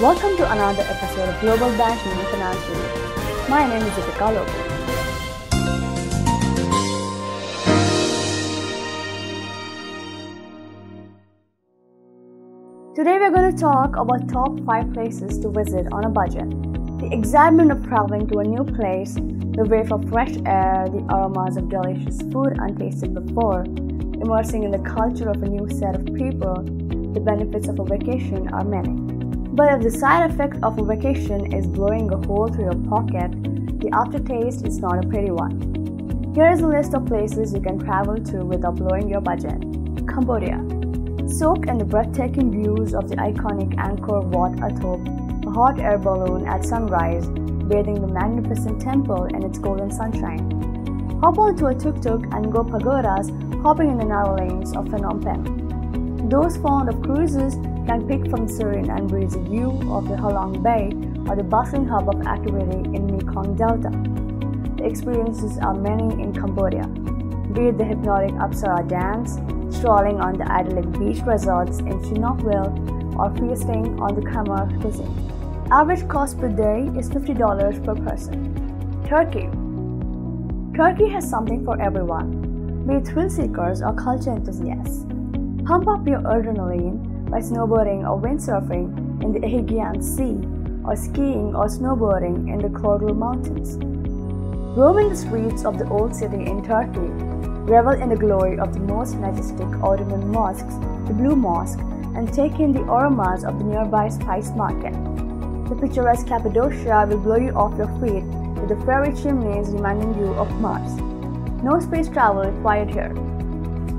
Welcome to another episode of Global Banking and Finance Review. My name is Deepika Logan. Today we're going to talk about top 5 places to visit on a budget. The excitement of traveling to a new place, the wave of fresh air, the aromas of delicious food untasted before, immersing in the culture of a new set of people, the benefits of a vacation are many. But if the side effect of a vacation is blowing a hole through your pocket, the aftertaste is not a pretty one. Here is a list of places you can travel to without blowing your budget. Cambodia. Soak in the breathtaking views of the iconic Angkor Wat Atop, a hot air balloon at sunrise, bathing the magnificent temple in its golden sunshine. Hop onto a tuk-tuk and go pagodas, hopping in the narrow lanes of Phnom Penh. Those fond of cruises can pick from serene and breezy view of the Halong Bay or the bustling hub of activity in Mekong Delta. The experiences are many in Cambodia, be it the hypnotic Apsara dance, strolling on the idyllic beach resorts in Sihanoukville, or feasting on the Khmer cuisine. Average cost per day is $50 per person. Turkey. Turkey has something for everyone, be it thrill seekers or culture enthusiasts. Pump up your adrenaline by snowboarding or windsurfing in the Aegean Sea, or skiing or snowboarding in the Köroğlu Mountains. Roaming the streets of the old city in Turkey, revel in the glory of the most majestic Ottoman mosques, the Blue Mosque, and take in the aromas of the nearby spice market. The picturesque Cappadocia will blow you off your feet with the fairy chimneys reminding you of Mars. No space travel required here.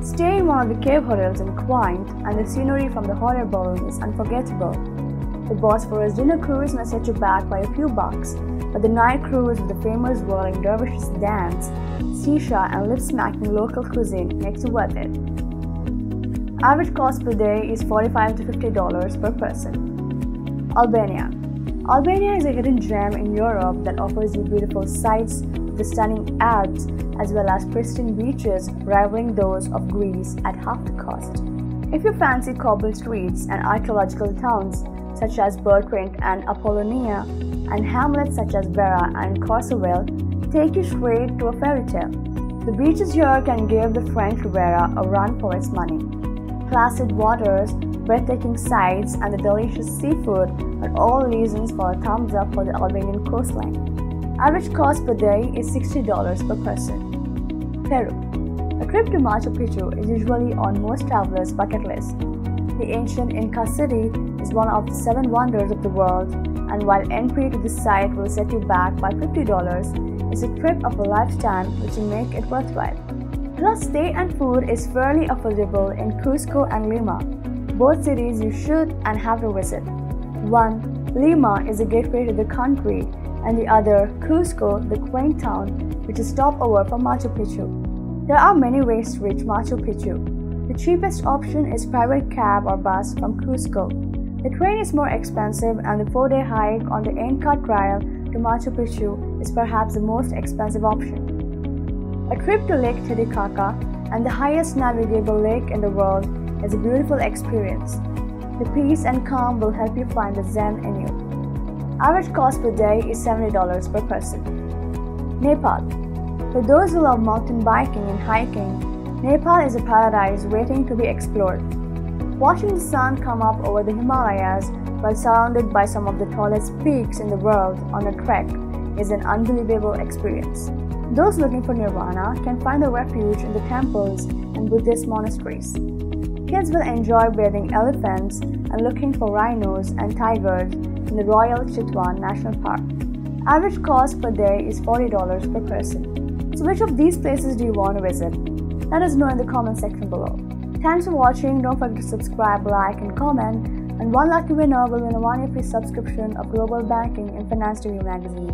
Stay in one of the cave hotels in Quaint, and the scenery from the hot air balloon is unforgettable. The Bosphorus dinner cruise may set you back by a few bucks, but the night cruise with the famous whirling dervishes dance, shisha, and lip smacking local cuisine makes it worth it. Average cost per day is 45 to $50 per person. Albania. Albania is a hidden gem in Europe that offers you beautiful sights, the stunning Alps, as well as pristine beaches rivaling those of Greece at half the cost. If you fancy cobbled streets and archaeological towns such as Berat and Apollonia, and hamlets such as Vera and Courchevel, take you straight to a fairy tale. The beaches here can give the French Riviera a run for its money. Placid waters, breathtaking sights, and the delicious seafood are all reasons for a thumbs up for the Albanian coastline. Average cost per day is $60 per person. Peru. A trip to Machu Picchu is usually on most travelers' bucket list. The ancient Inca city is one of the seven wonders of the world, and while entry to the site will set you back by $50, it's a trip of a lifetime which will make it worthwhile. Plus, stay and food is fairly affordable in Cusco and Lima, both cities you should and have to visit. One, Lima is a gateway to the country, and the other, Cusco, the quaint town, which is stopover for Machu Picchu. There are many ways to reach Machu Picchu. The cheapest option is private cab or bus from Cusco. The train is more expensive, and the four day hike on the Inca Trail to Machu Picchu is perhaps the most expensive option. A trip to Lake Titicaca and the highest navigable lake in the world is a beautiful experience. The peace and calm will help you find the Zen in you. Average cost per day is $70 per person. Nepal. For those who love mountain biking and hiking, Nepal is a paradise waiting to be explored. Watching the sun come up over the Himalayas while surrounded by some of the tallest peaks in the world on a trek is an unbelievable experience. Those looking for nirvana can find a refuge in the temples and Buddhist monasteries. Kids will enjoy bathing elephants and looking for rhinos and tigers in the Royal Chitwan National Park. Average cost per day is $40 per person. So, which of these places do you want to visit? Let us know in the comment section below. Thanks for watching. Don't forget to subscribe, like, and comment. And one lucky winner will win a one-year free subscription of Global Banking and Finance Review magazine.